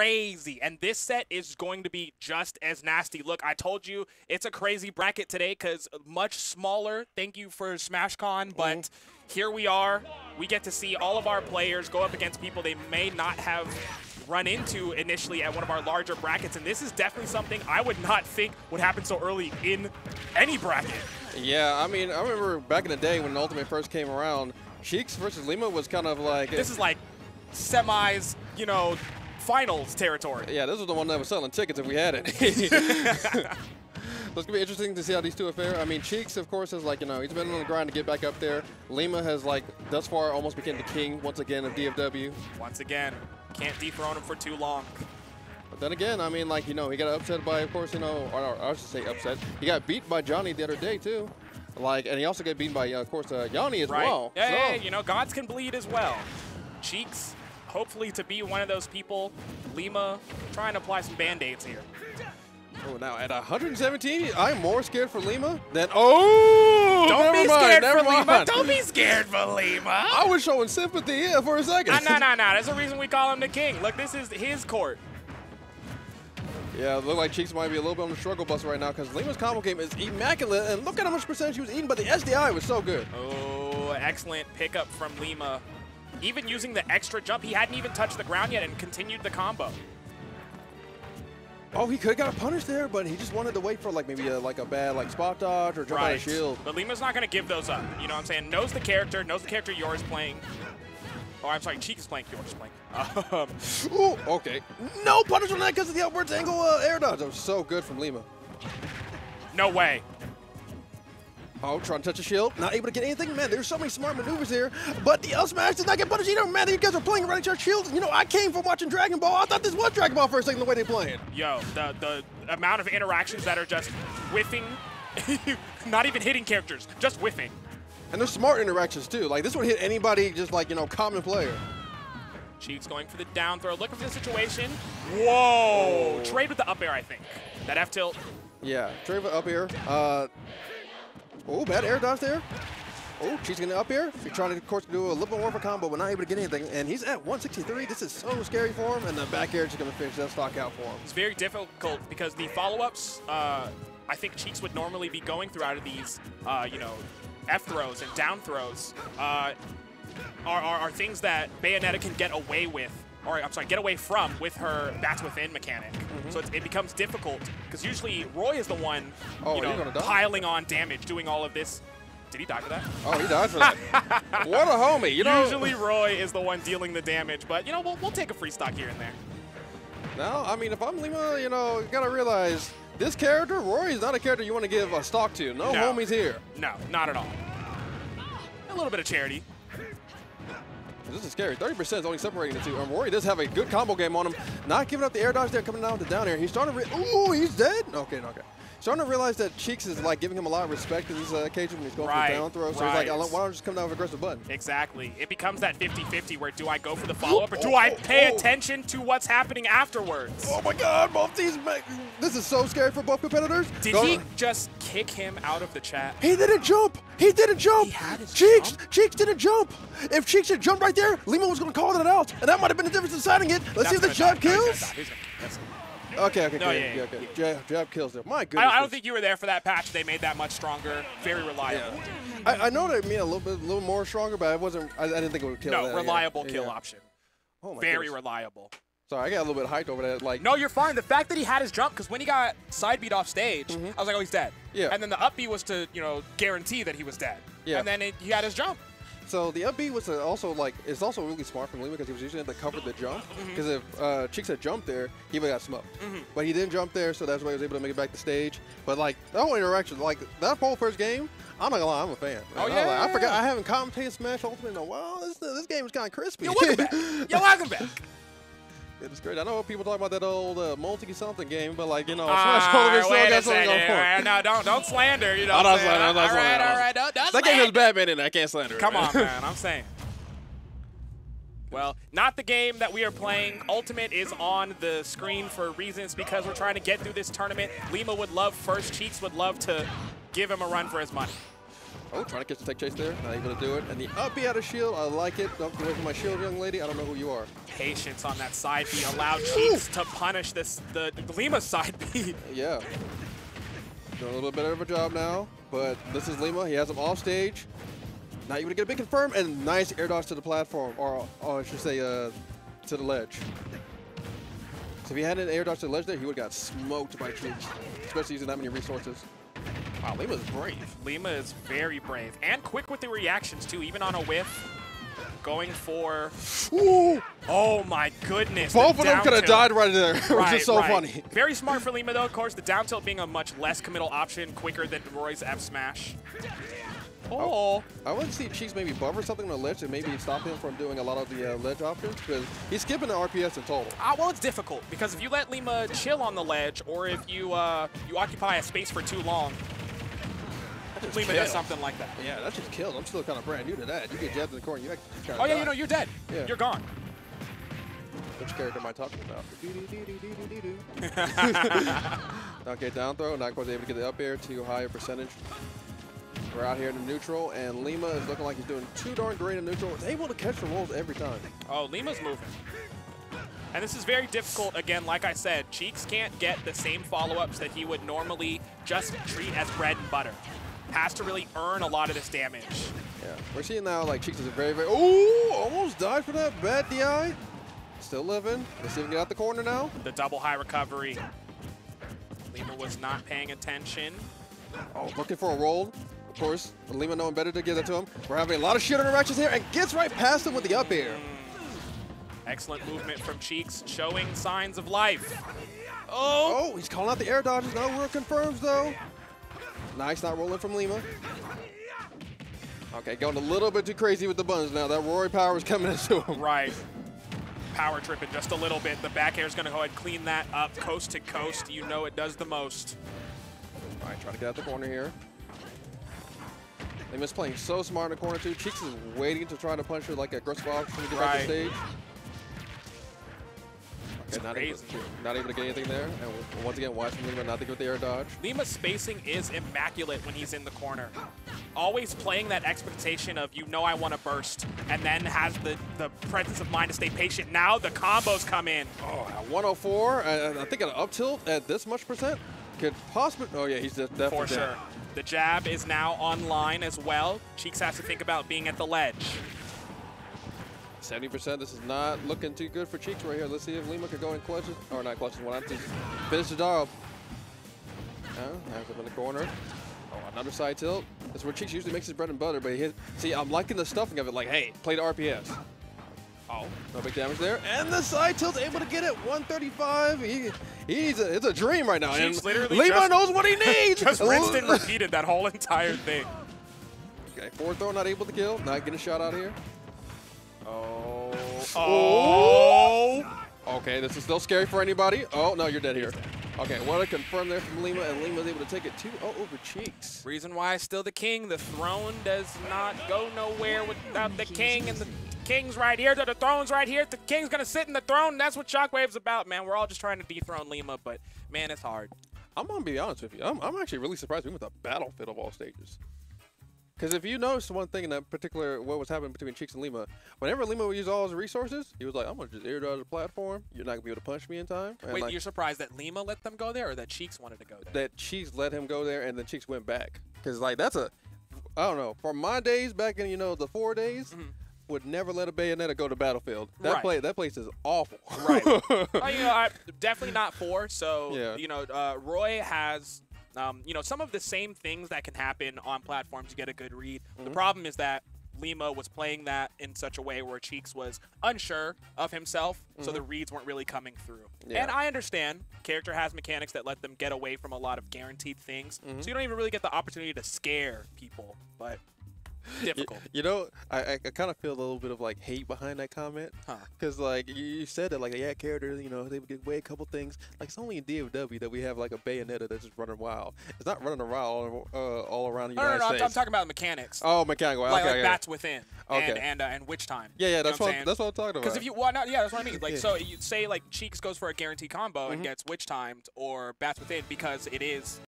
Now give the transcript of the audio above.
crazy. And this set is going to be just as nasty. Look, I told you it's a crazy bracket today because much smaller. Thank you for SmashCon, but mm here we are. We get to see all of our players go up against people they may not have run into initially at one of our larger brackets, and this is definitely something I would not think would happen so early in any bracket. Yeah, I mean, I remember back in the day when Ultimate first came around, Cheeks versus Lima was kind of like... This is like semis, you know, finals territory. Yeah, this was the one that was selling tickets if we had it. So it's going to be interesting to see how these two fare. I mean, Cheeks, of course, is like, you know, he's been on the grind to get back up there. Lima has, like, thus far almost became the king once again of DFW. Once again. Can't dethrone him for too long. But then again, I mean, like, you know, he got upset by, of course, you know, or, I should say upset. He got beat by Jonhy the other day, too. Like, and he also got beaten by, uh, of course, uh, Yonni as right. well. Yeah, so. you know, gods can bleed as well. Cheeks, hopefully to be one of those people. Lima trying to apply some band-aids here. Oh, now at 117, I'm more scared for Lima than. Oh! Don't be mind, scared for mind. Lima. Don't be scared for Lima. I was showing sympathy yeah, for a second. Ah, no, no, no. There's a reason we call him the king. Look, this is his court. Yeah, look like Cheeks might be a little bit on the struggle bus right now because Lima's combo game is immaculate, and look at how much percentage he was eating, but the SDI was so good. Oh, excellent pickup from Lima. Even using the extra jump, he hadn't even touched the ground yet and continued the combo. Oh, he could have got a punish there, but he just wanted to wait for like maybe a, like a bad like spot dodge or jump right. out of shield. But Lima's not going to give those up. You know what I'm saying? Knows the character, knows the character yours playing. Oh, I'm sorry, Cheek is playing, yours playing. Um, Ooh, okay. No punish on that because of the upwards angle uh, air dodge. That was so good from Lima. No way. Oh, trying to touch a shield. Not able to get anything. Man, there's so many smart maneuvers here. But the L smash did not get punished either. Man, you guys are playing running charge shields. You know, I came from watching Dragon Ball. I thought this was Dragon Ball for a second, the way they playing. Yo, the, the amount of interactions that are just whiffing, not even hitting characters, just whiffing. And they're smart interactions, too. Like, this would hit anybody just like, you know, common player. Cheeks going for the down throw, looking for the situation. Whoa! Oh. Trade with the up air, I think. That F tilt. Yeah, trade with up air. Uh, Oh, bad air dodge there. Oh, she's to up here. He's trying to, of course, do a little bit more of a combo, but not able to get anything. And he's at 163. This is so scary for him. And the back air is to finish that stock out for him. It's very difficult because the follow-ups, uh, I think Cheeks would normally be going through out of these, uh, you know, F throws and down throws, uh, are, are, are things that Bayonetta can get away with or I'm sorry, get away from with her bats within mechanic. Mm -hmm. So it becomes difficult because usually Roy is the one, oh, you know, piling on damage, doing all of this. Did he die for that? Oh, he died for that. what a homie, you know. Usually Roy is the one dealing the damage, but you know, we'll, we'll take a free stock here and there. Now, I mean, if I'm Lima, you know, you gotta realize this character, Roy, is not a character you want to give a stock to. No, no homies here. No, not at all. A little bit of charity. This is scary. 30% is only separating the two. Um, Rory does have a good combo game on him. Not giving up the air dodge there, coming down to down air. He's starting to... Ooh, he's dead? Okay, okay starting to realize that Cheeks is like giving him a lot of respect in these uh, occasions when he's going right, for down throw. So right. he's like, why don't I just come down with aggressive button? Exactly. It becomes that 50-50 where do I go for the follow-up or do oh, I pay oh. attention to what's happening afterwards? Oh my god, both these, this is so scary for both competitors. Did go he just kick him out of the chat? He didn't jump. He didn't jump. He had his Cheeks, jump? Cheeks didn't jump. If Cheeks had jumped right there, Lima was going to call it out. And that might have been the difference in deciding it. Let's That's see if the jump kills. Okay, okay, no, yeah, yeah, okay. Yeah. Jab, jab kills them. My goodness. I, I, don't think you were there for that patch. They made that much stronger. Very reliable. Yeah. I, I know they mean a little bit, a little more stronger, but I wasn't. I, I didn't think it would kill. No, that, reliable yeah. kill yeah. option. Oh my Very goodness. reliable. Sorry, I got a little bit hyped over that. Like, no, you're fine. The fact that he had his jump, because when he got side beat off stage, mm -hmm. I was like, oh, he's dead. Yeah. And then the up B was to, you know, guarantee that he was dead. Yeah. And then it, he had his jump. So the up B was also like it's also really smart from Lima because he was using it to cover the jump. Because mm -hmm. if uh, Cheeks had jumped there, he would have got smoked. Mm -hmm. But he didn't jump there, so that's why he was able to make it back to stage. But like that whole interaction, like that whole first game, I'm not gonna lie, I'm a fan. Oh yeah, I, like, I forgot I haven't commentated Smash Ultimate in a while. This this game is kind of crispy. Yo, welcome back. Yo, welcome back. It's great. I know people talk about that old uh, multi-something game, but like you know, Smash uh, Ultimate still got something on point. No, don't don't slander. You know. I'm not slandering. I'm not all. Right, all right, don't, don't That game has Batman in it. I can't slander. Come on, man. I'm saying. Well, not the game that we are playing. Ultimate is on the screen for reasons because we're trying to get through this tournament. Lima would love first. Cheeks would love to give him a run for his money. Oh, trying to catch the tech chase there. Not able to do it. And the up B out of shield. I like it. Don't get away from my shield, young lady. I don't know who you are. Patience on that side B allowed Cheeks to punish this the Lima side B. Yeah. Doing a little bit better of a job now. But this is Lima. He has him off stage. Not able to get a big confirm. And nice air dodge to the platform. Or, or I should say, uh, to the ledge. So if he had an air dodge to the ledge there, he would have got smoked by Cheeks. Especially using that many resources. Wow, Lima's brave. Lima is very brave and quick with the reactions too, even on a whiff. Going for, Ooh! oh my goodness. the Both of them could have died right there, which Right, is so right. funny. Very smart for Lima though, of course. The down tilt being a much less committal option, quicker than Roy's F smash. Oh, I want to see Cheeks maybe buffer something on the ledge and maybe stop him from doing a lot of the uh, ledge options because he's skipping the RPS in total. Ah, well, it's difficult because if you let Lima chill on the ledge, or if you uh, you occupy a space for too long, just Lima kill. does something like that. Yeah, that just killed. I'm still kind of brand new to that. You get jabbed in the corner, you actually kind Oh yeah, you know you're dead. Yeah. You're gone. Which character am I talking about? okay, down throw. Not quite able to get the up air to higher percentage. We're out here in the neutral, and Lima is looking like he's doing too darn great in neutral. He's able to catch the rolls every time. Oh, Lima's moving. And this is very difficult. Again, like I said, Cheeks can't get the same follow-ups that he would normally just treat as bread and butter. Has to really earn a lot of this damage. Yeah, we're seeing now like Cheeks is a very, very. Ooh, almost died for that bad DI. Still living. Let's see if we can get out the corner now. The double high recovery. Lima was not paying attention. Oh, looking for a roll. Of course, Lima knowing better to give that to him. We're having a lot of shield interactions here and gets right past him with the up air. Hmm. Excellent movement from Cheeks, showing signs of life. Oh, Oh, he's calling out the air dodges. No real confirms though. Nice, not rolling from Lima. Okay, going a little bit too crazy with the buns now. That Rory power is coming into him. right. Power tripping just a little bit. The back air is going to go ahead and clean that up coast to coast. You know it does the most. All right, trying to get out the corner here. Lima's playing so smart in the corner too. Cheeks is waiting to try to punch her like aggressive get back to Right. stage. It's not able, crazy. to, not able to get anything there. And once again, watching Lima not to get the air dodge. Lima's spacing is immaculate when he's in the corner. Always playing that expectation of, you know I want to burst, and then has the, the presence of mind to stay patient. Now the combos come in. Oh, at 104, and I think an up tilt at this much percent could possibly. Oh yeah, he's definitely For dead. sure. The jab is now online as well. Cheeks has to think about being at the ledge. 70%. This is not looking too good for Cheeks right here. Let's see if Lima could go in clutches. Or not clutches, one to finish the job. Uh, has him in the corner. Oh, another side tilt. That's where Cheeks usually makes his bread and butter, but he hit, see, I'm liking the stuffing of it. Like, hey, play the RPS. Oh, no big damage there. And the side tilt's able to get it. 135. He, he's a, it's a dream right now. Cheeks and literally Lima knows what he needs. Just rinsed and repeated that whole entire thing. Okay, forward throw not able to kill. Not getting a shot out here. Oh. oh. Oh. Okay, this is still scary for anybody. Oh, no, you're dead here. Okay, what a confirm there from Lima, and Lima's able to take it 2-0 over Cheeks. Reason why still the king. The throne does not go nowhere without the king, and the king's right here. The throne's right here. The king's gonna sit in the throne. That's what Shockwave's about, man. We're all just trying to dethrone Lima, but man, it's hard. I'm gonna be honest with you. I'm, I'm actually really surprised we went to Battlefield of all stages. Because if you notice one thing in that particular, what was happening between Cheeks and Lima, whenever Lima would use all his resources, he was like, I'm gonna just air dodge the platform. You're not gonna be able to punch me in time. And Wait, like, you're surprised that Lima let them go there, or that Cheeks wanted to go there? that Cheeks let him go there, and then Cheeks went back. Because like that's a, I don't know. For my days back in you know the four days, would never let a Bayonetta go to Battlefield. That. Right. play, that place is awful. Right. oh, you know, I, definitely not four. So, Yeah. you know, uh, Roy has, um, you know, some of the same things that can happen on platforms to get a good read. Mm-hmm. The problem is that Lima was playing that in such a way where Cheeks was unsure of himself, so the reads weren't really coming through. Mm-hmm. Yeah. And I understand character has mechanics that let them get away from a lot of guaranteed things, Mm-hmm. so you don't even really get the opportunity to scare people. But difficult. You know, I, I, kind of feel a little bit of like hate behind that comment. Huh. Cause like you, you said that like yeah, characters, you know, they would get away a couple things. Like it's only in DFW that we have like a Bayonetta that's just running wild. It's not running around all, uh, all around the No, no, United no, I'm, States. I'm talking about mechanics. oh, mechanical. like, okay, like okay. bats within and Okay. and uh, and witch time. yeah, yeah, You know that's what what, I'm that's what I'm talking about. Because if you, well, no, yeah, that's what I mean. Like, Yeah. so you say like Cheeks goes for a guaranteed combo Mm-hmm. and gets witch timed or bats within because it is